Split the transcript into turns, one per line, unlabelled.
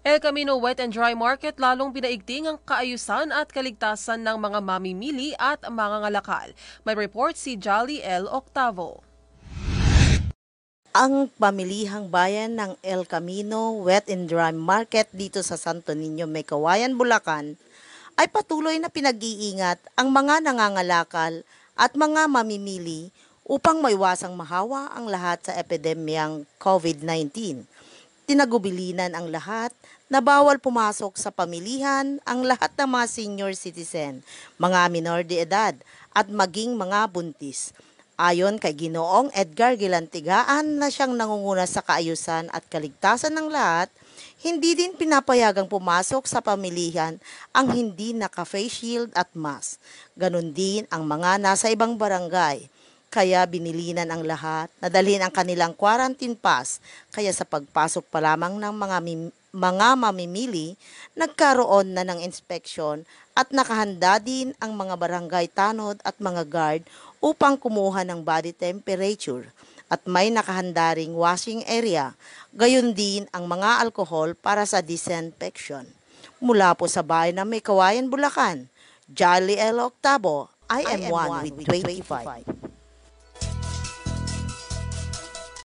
El Camino Wet and Dry Market lalong pinaigting ang kaayusan at kaligtasan ng mga mamimili at mga ngalakal. May report si Jolly L. Octavo.
Ang pamilihang bayan ng El Camino Wet and Dry Market dito sa Santo Niño, Mekawayan, Bulacan ay patuloy na pinag-iingat ang mga nangangalakal at mga mamimili upang maiwasang mahawa ang lahat sa epidemyang COVID-19. Tinagubilinan ang lahat na bawal pumasok sa pamilihan ang lahat ng mga senior citizen, mga minor de edad at maging mga buntis. Ayon kay Ginoong Edgar Gilantigaan na siyang nangunguna sa kaayusan at kaligtasan ng lahat, hindi din pinapayagang pumasok sa pamilihan ang hindi naka-face shield at mask. Ganon din ang mga nasa ibang barangay. Kaya binilinan ang lahat na dalhin ang kanilang quarantine pass. Kaya sa pagpasok pa lamang ng mga, mga mamimili, nagkaroon na ng inspeksyon at nakahanda din ang mga barangay tanod at mga guard upang kumuha ng body temperature at may nakahanda ring washing area, gayon din ang mga alkohol para sa disinfection. Mula po sa bayan ng May Bulacan, Jolly L. Octavo, I am, one with 25.